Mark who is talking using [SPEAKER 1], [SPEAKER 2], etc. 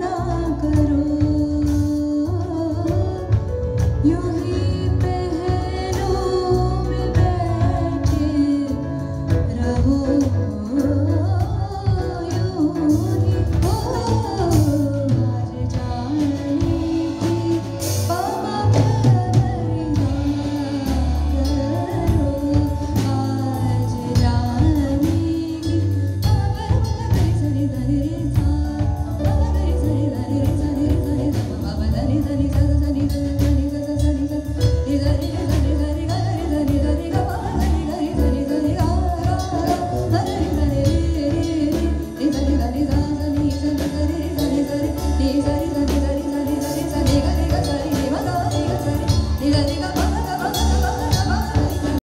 [SPEAKER 1] ना करो। यूँ ही